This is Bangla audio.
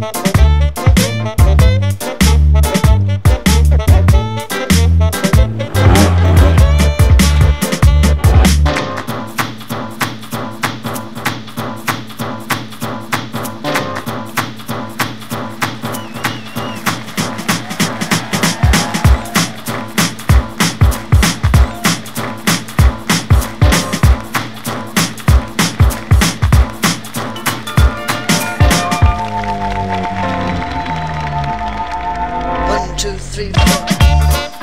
Thank Jesus.